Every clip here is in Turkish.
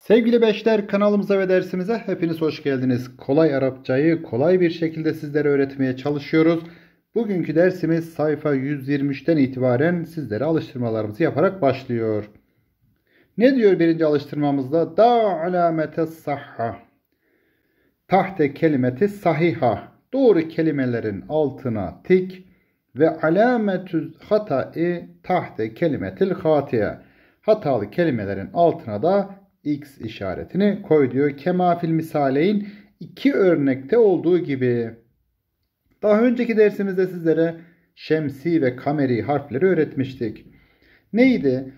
Sevgili beşler kanalımıza ve dersimize hepiniz hoş geldiniz. Kolay Arapçayı kolay bir şekilde sizlere öğretmeye çalışıyoruz. Bugünkü dersimiz sayfa 123'ten itibaren sizlere alıştırmalarımızı yaparak başlıyor. Ne diyor birinci alıştırmamızda? Da alamete sahha. Tahte kelimeti sahiha. Doğru kelimelerin altına tik ve alametü hata'i tahte kelimetil hatiye. Hatalı kelimelerin altına da x işaretini koy diyor. Kemafil misaleyin iki örnekte olduğu gibi. Daha önceki dersimizde sizlere şemsi ve kameri harfleri öğretmiştik. Neydi?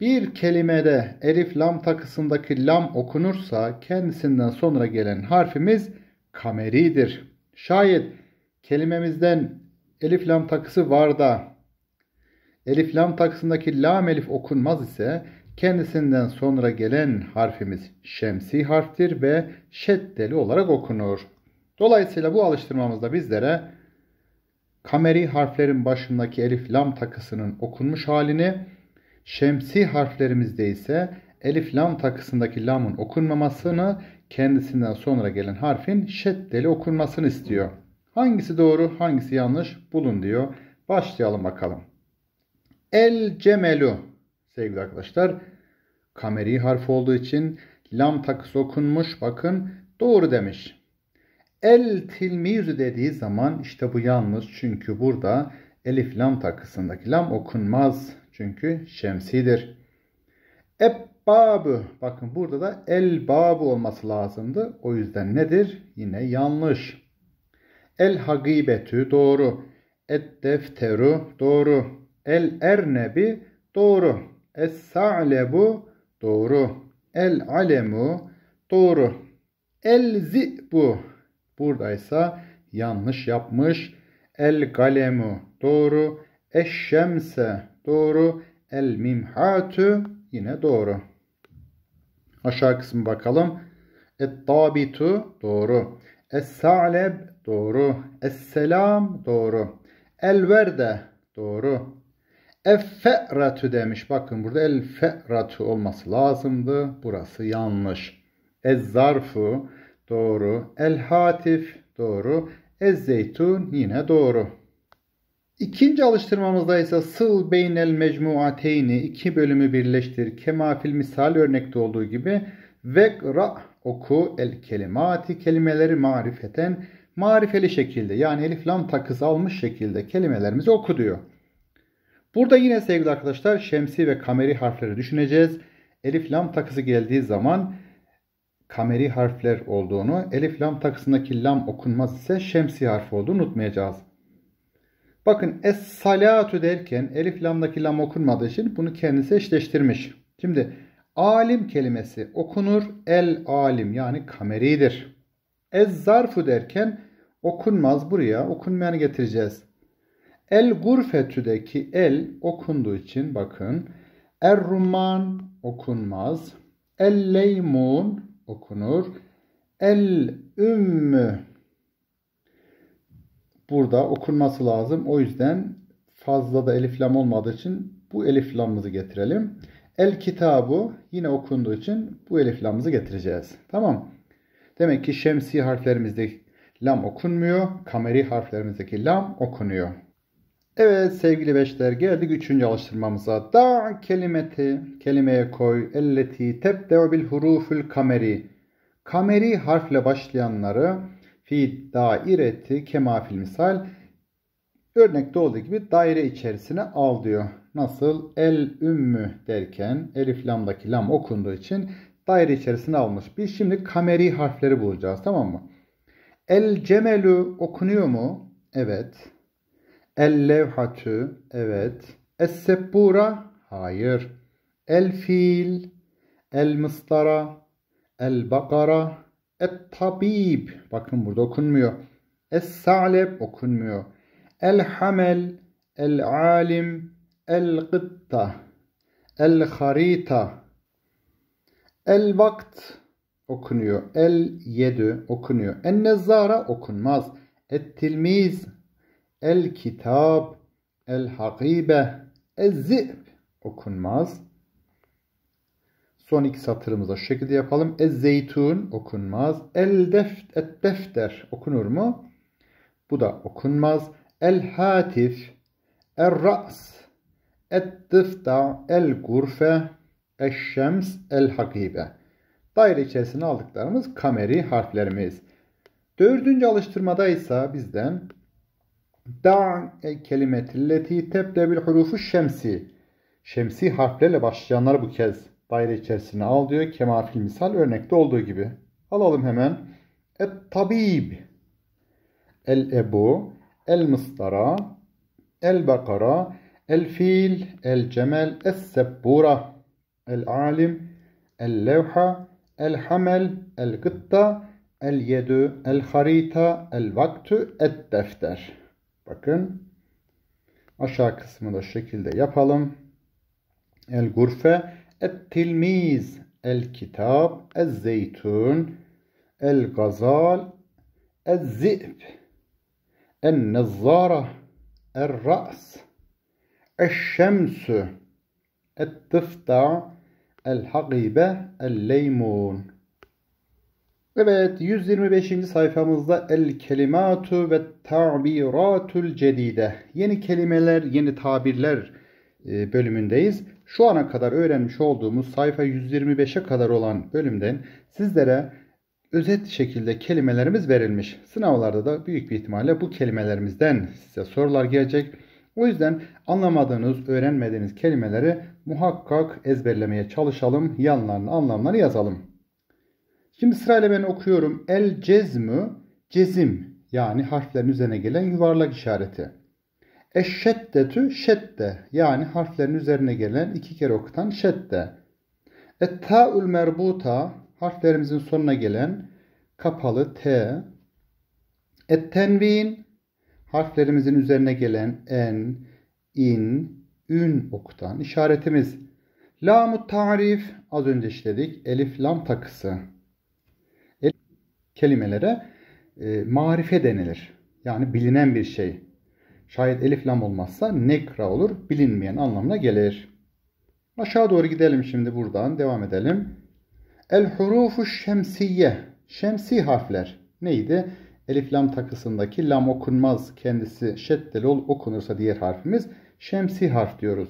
Bir kelimede elif lam takısındaki lam okunursa kendisinden sonra gelen harfimiz kameridir. Şayet kelimemizden elif lam takısı var da elif lam takısındaki lam elif okunmaz ise kendisinden sonra gelen harfimiz şemsi harftir ve şeddeli olarak okunur. Dolayısıyla bu alıştırmamızda bizlere kameri harflerin başındaki elif lam takısının okunmuş halini, şemsi harflerimizde ise elif lam takısındaki lamın okunmamasını, kendisinden sonra gelen harfin şeddeli okunmasını istiyor. Hangisi doğru, hangisi yanlış bulun diyor. Başlayalım bakalım. El cemelu sevgili arkadaşlar. Kameri harf olduğu için lam takısı okunmuş. Bakın doğru demiş. El tilmizu dediği zaman işte bu yanlış. Çünkü burada elif lam takısındaki lam okunmaz. Çünkü şemsidir. Ebbabı. Bakın burada da el babı olması lazımdı. O yüzden nedir? Yine yanlış. El hagibetü doğru. Et defteru doğru. El ernebi doğru. Es-sa'lebu doğru. El-alemu doğru. El-zi'bu buradaysa yanlış yapmış. El-galemu doğru. Eş-şemse doğru. El-mimhatu yine doğru. Aşağı kısmı bakalım. Et-tabitu doğru. Es-sa'leb doğru. Es-selam doğru. El-verde doğru. Efferatu demiş. Bakın burada el fe'ratu olması lazımdı. Burası yanlış. Ez-zarfu doğru. El-hatif doğru. Ez-zeytun yine doğru. İkinci alıştırmamızda ise sıl beynel mecmuateyni iki bölümü birleştir. Kemafil misal örnekte olduğu gibi vekra oku el kelimati kelimeleri marifeten marifeli şekilde yani elif lam takısı almış şekilde kelimelerimizi oku diyor. Burada yine sevgili arkadaşlar şemsi ve kameri harfleri düşüneceğiz. Elif lam takısı geldiği zaman kameri harfler olduğunu, elif lam takısındaki lam okunmaz ise şemsi harf olduğunu unutmayacağız. Bakın es salatu derken elif lamdaki lam okunmadığı için bunu kendisi eşleştirmiş. Şimdi alim kelimesi okunur el alim yani kameridir. Ez zarfu derken okunmaz buraya okunmayanı getireceğiz. El gurfetüdeki el okunduğu için bakın. Er rumman okunmaz. El leymun okunur. El ümmü burada okunması lazım. O yüzden fazla da elif lam olmadığı için bu elif lamımızı getirelim. El kitabı yine okunduğu için bu elif lamımızı getireceğiz. Tamam. Demek ki şemsi harflerimizde lam okunmuyor. Kameri harflerimizdeki lam okunuyor. Evet sevgili beşler geldik üçüncü alıştırmamıza. Da kelimeti kelimeye koy. Elleti tebde'u bil huruful kameri. Kameri harfle başlayanları fi daireti kemafil misal örnekte olduğu gibi daire içerisine al diyor. Nasıl? El ümmü derken elif lamdaki lam okunduğu için daire içerisine almış. Biz şimdi kameri harfleri bulacağız tamam mı? El cemelu okunuyor mu? Evet. El levhatü evet. Es sebbura hayır. El fil el mıstara el bakara et tabib bakın burada okunmuyor. Es sa'leb okunmuyor. El hamel el alim el gıtta el harita el vakt okunuyor. El yedü okunuyor. En nezzara okunmaz. Et tilmiz El kitab, el hakibe, el zib okunmaz. Son iki satırımızda şu şekilde yapalım. Ez zeytun okunmaz. El deft, et defter okunur mu? Bu da okunmaz. El hatif, el ra's, et dıfta, el gurfe, eşşems, el hakibe. Daire içerisine aldıklarımız kameri harflerimiz. Dördüncü alıştırmada ise bizden da el kelimetilleti teble bil hurufu şemsi. Şemsi harflerle başlayanlar bu kez daire içerisine al diyor. Kemafil misal örnekte olduğu gibi. Alalım hemen. Et tabib. El ebu. El mıstara. El bakara. El fil. El cemel. Es sebbura. El alim. El levha. El hamel. El gıtta. El yedü. El harita. El vaktü. Et defter. Bakın. Aşağı kısmı da şekilde yapalım. El gurfe et tilmiz el kitap ez zeytun el gazal ez zip en nezzara el ra's el şemsü et tıfta el hagibe el leymun Evet 125. sayfamızda el kelimatu ve ta'biratul cedide. Yeni kelimeler, yeni tabirler e, bölümündeyiz. Şu ana kadar öğrenmiş olduğumuz sayfa 125'e kadar olan bölümden sizlere özet şekilde kelimelerimiz verilmiş. Sınavlarda da büyük bir ihtimalle bu kelimelerimizden size sorular gelecek. O yüzden anlamadığınız, öğrenmediğiniz kelimeleri muhakkak ezberlemeye çalışalım. Yanlarını, anlamları yazalım. Şimdi sırayla ben okuyorum. El cezmü, cezim yani harflerin üzerine gelen yuvarlak işareti. Eşşeddetü şedde yani harflerin üzerine gelen iki kere okutan şedde. Etta'ül merbuta harflerimizin sonuna gelen kapalı T. Ettenvin harflerimizin üzerine gelen en, in, ün okutan işaretimiz. Lamut tarif az önce işledik. Elif lam takısı. Kelimelere e, marife denilir. Yani bilinen bir şey. Şayet elif lam olmazsa nekra olur. Bilinmeyen anlamına gelir. Aşağı doğru gidelim şimdi buradan. Devam edelim. El hurufu şemsiye. Şemsi harfler. Neydi? Elif lam takısındaki lam okunmaz. Kendisi şeddeli ol okunursa diğer harfimiz şemsi harf diyoruz.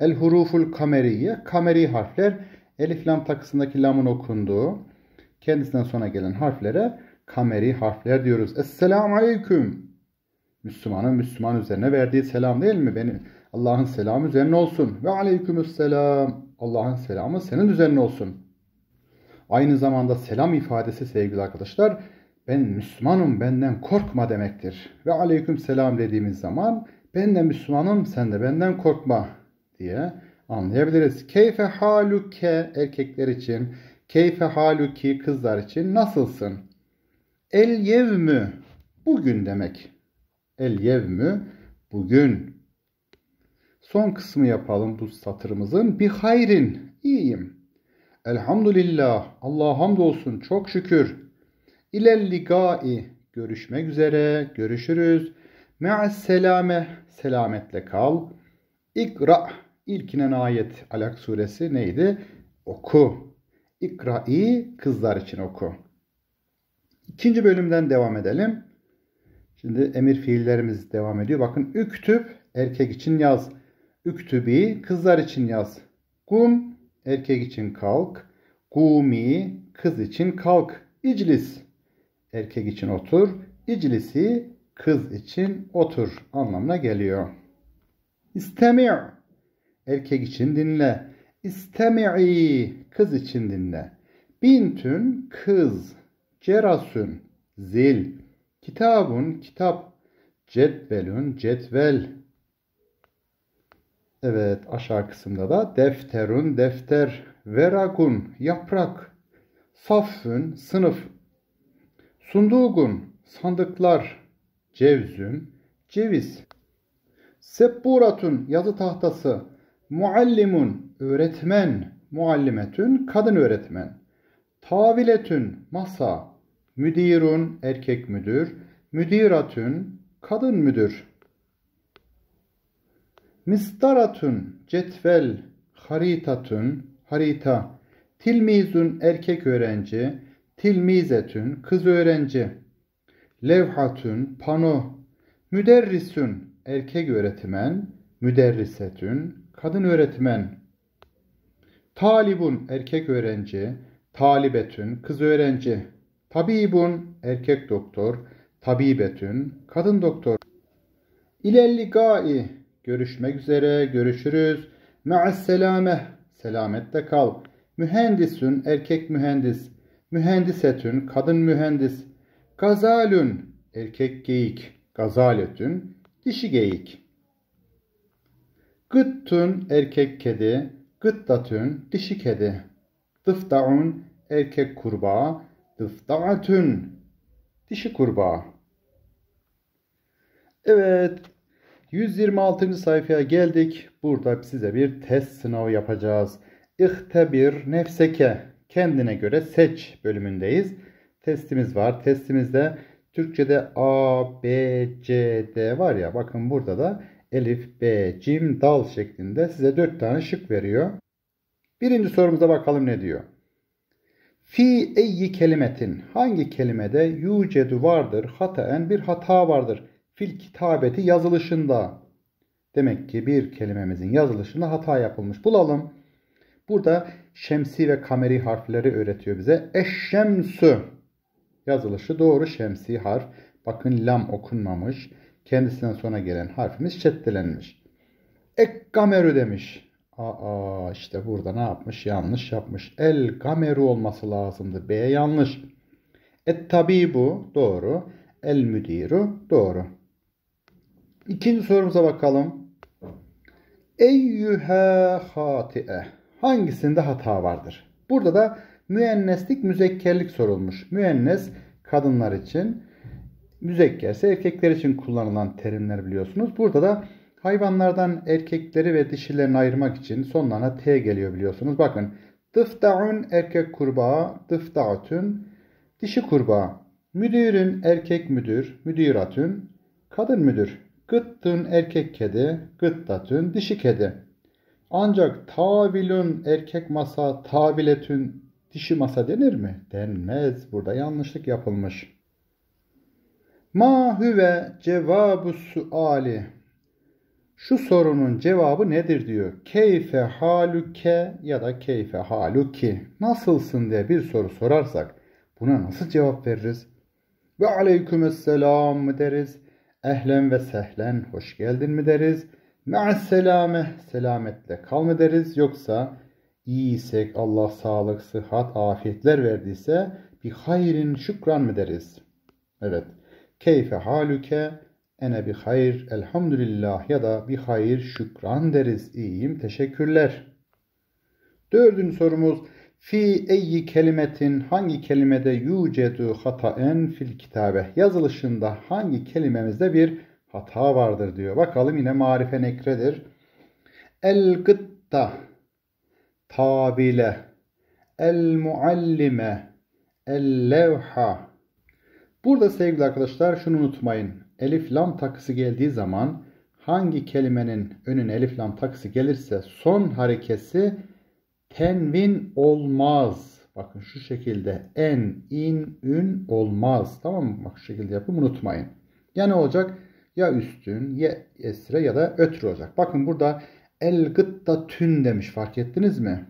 El huruful kameriye. Kameri harfler. Elif lam takısındaki lamın okunduğu. Kendisinden sonra gelen harflere kameri harfler diyoruz. Esselamu aleyküm. Müslümanın Müslüman üzerine verdiği selam değil mi? Beni Allah'ın selamı üzerine olsun. Ve aleykümselam. Allah'ın selamı senin üzerine olsun. Aynı zamanda selam ifadesi sevgili arkadaşlar ben Müslümanım benden korkma demektir. Ve aleyküm selam dediğimiz zaman ben de Müslümanım sen de benden korkma diye anlayabiliriz. Keyfe haluke erkekler için, keyfe haluki kızlar için nasılsın? El yevmü bugün demek. El yevmü bugün. Son kısmı yapalım bu satırımızın. Bir hayrin iyiyim. Elhamdülillah Allah hamdolsun çok şükür. İlel ligai görüşmek üzere görüşürüz. Me'as selame selametle kal. İkra ilkinen ayet Alak suresi neydi? Oku. İkra'i kızlar için oku. İkinci bölümden devam edelim. Şimdi emir fiillerimiz devam ediyor. Bakın üktüp erkek için yaz. Üktübi kızlar için yaz. Kum erkek için kalk. Gumi kız için kalk. İclis erkek için otur. İclisi kız için otur anlamına geliyor. İstemi' erkek için dinle. İstemi'i kız için dinle. Bintün kız. Cerasün zil. Kitabun kitap. Cetvelün cetvel. Evet aşağı kısımda da defterun defter. Veragun yaprak. Saffün sınıf. Sundugun sandıklar. Cevzün ceviz. Seppuratun yazı tahtası. Muallimun öğretmen. Muallimetün kadın öğretmen. Taviletün masa. Müdirun erkek müdür. Müdiratün kadın müdür. Mistaratun cetvel haritatun harita. Tilmizun erkek öğrenci, tilmizetün kız öğrenci, levhatun pano, müderrisün erkek öğretmen, müderrisetün kadın öğretmen, talibun erkek öğrenci, talibetün kız öğrenci, tabibun erkek doktor, tabibetün kadın doktor. İlelligai görüşmek üzere görüşürüz. Ma'asselame selametle kal. Mühendisün erkek mühendis, mühendisetün kadın mühendis, gazalün erkek geyik, gazaletün dişi geyik. Gıttun erkek kedi, gıttatün dişi kedi. Dıftaun erkek kurbağa, dıftaatün dişi kurbağa. Evet, 126. sayfaya geldik. Burada size bir test sınavı yapacağız. İhtebir nefseke kendine göre seç bölümündeyiz. Testimiz var. Testimizde Türkçe'de A, B, C, D var ya bakın burada da Elif, B, Cim, Dal şeklinde size 4 tane şık veriyor. Birinci sorumuza bakalım ne diyor. Fi eyyi kelimetin hangi kelimede yucedu vardır hataen bir hata vardır. Fil kitabeti yazılışında. Demek ki bir kelimemizin yazılışında hata yapılmış. Bulalım. Burada şemsi ve kameri harfleri öğretiyor bize. Eşşemsü yazılışı doğru şemsi harf. Bakın lam okunmamış. Kendisinden sonra gelen harfimiz şeddelenmiş. Ekkameru demiş. Aa işte burada ne yapmış? Yanlış yapmış. El gameru olması lazımdı. B yanlış. Et tabibu doğru. El müdiru doğru. İkinci sorumuza bakalım. Eyyühe hati'e. Hangisinde hata vardır? Burada da müenneslik müzekkerlik sorulmuş. Müennes kadınlar için, müzekkerse erkekler için kullanılan terimler biliyorsunuz. Burada da hayvanlardan erkekleri ve dişilerini ayırmak için sonlarına T geliyor biliyorsunuz. Bakın dıfta'un erkek kurbağa, dıfta'atun dişi kurbağa. Müdürün erkek müdür, müdüratün kadın müdür. Gıttın erkek kedi, gıttatün dişi kedi. Ancak tavilün erkek masa, taviletün dişi masa denir mi? Denmez. Burada yanlışlık yapılmış. Ma huve cevabu suali. Şu sorunun cevabı nedir diyor. Keyfe haluke ya da keyfe haluki. Nasılsın diye bir soru sorarsak buna nasıl cevap veririz? Ve aleykümselam mı deriz? Ehlen ve sehlen hoş geldin mi deriz? Me'asselame selametle kal mı deriz? Yoksa iyiysek Allah sağlık, sıhhat, afiyetler verdiyse bir hayrin şükran mı deriz? Evet. Keyfe haluke ene bi hayr elhamdülillah ya da bir hayır şükran deriz. İyiyim teşekkürler. Dördüncü sorumuz Fi eyyi kelimetin hangi kelimede yucedu hataen fil kitabe yazılışında hangi kelimemizde bir hata vardır diyor. Bakalım yine marife nekredir. El gıtta tabile el muallime el levha Burada sevgili arkadaşlar şunu unutmayın. Elif lam takısı geldiği zaman hangi kelimenin önüne elif lam takısı gelirse son harekesi tenvin olmaz. Bakın şu şekilde en, in, ün olmaz. Tamam mı? Bak şu şekilde yapın unutmayın. Ya ne olacak? Ya üstün, ya esre ya da ötür olacak. Bakın burada el gıtta tün demiş. Fark ettiniz mi?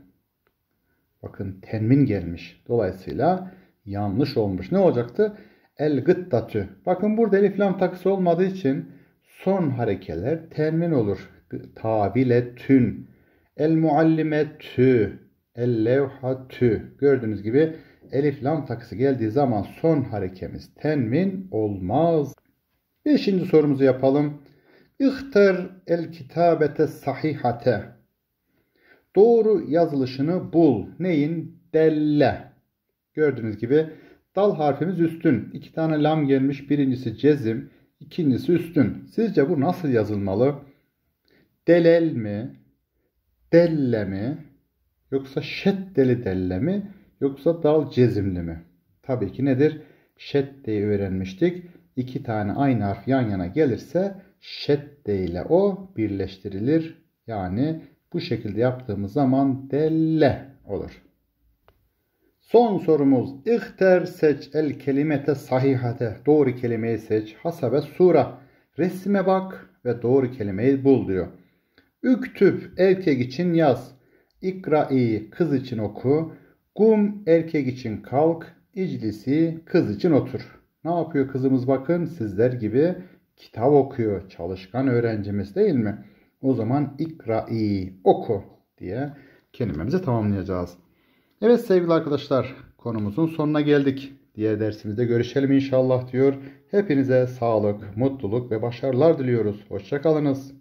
Bakın tenmin gelmiş. Dolayısıyla yanlış olmuş. Ne olacaktı? El gıttatü. Bakın burada elif lam takısı olmadığı için son harekeler tenmin olur. Tabile tün. El muallimetü. El levhatü. Gördüğünüz gibi elif lam takısı geldiği zaman son harekemiz tenmin olmaz. Beşinci sorumuzu yapalım. İhtar el kitabete sahihate. Doğru yazılışını bul. Neyin? Delle. Gördüğünüz gibi dal harfimiz üstün. İki tane lam gelmiş. Birincisi cezim, ikincisi üstün. Sizce bu nasıl yazılmalı? Delel mi? Delle mi? Yoksa şeddeli delle mi? Yoksa dal cezimli mi? Tabii ki nedir? Şeddeyi öğrenmiştik. İki tane aynı harf yan yana gelirse şedde ile o birleştirilir. Yani bu şekilde yaptığımız zaman delle olur. Son sorumuz. İhter seç el kelimete sahihate. Doğru kelimeyi seç. Hasabe sura. Resime bak ve doğru kelimeyi bul diyor. Üktüp erkek için yaz. İkra'i kız için oku. Gum erkek için kalk. İclisi kız için otur. Ne yapıyor kızımız bakın sizler gibi kitap okuyor. Çalışkan öğrencimiz değil mi? O zaman ikra'i oku diye kelimemizi tamamlayacağız. Evet sevgili arkadaşlar konumuzun sonuna geldik. Diğer dersimizde görüşelim inşallah diyor. Hepinize sağlık, mutluluk ve başarılar diliyoruz. Hoşçakalınız.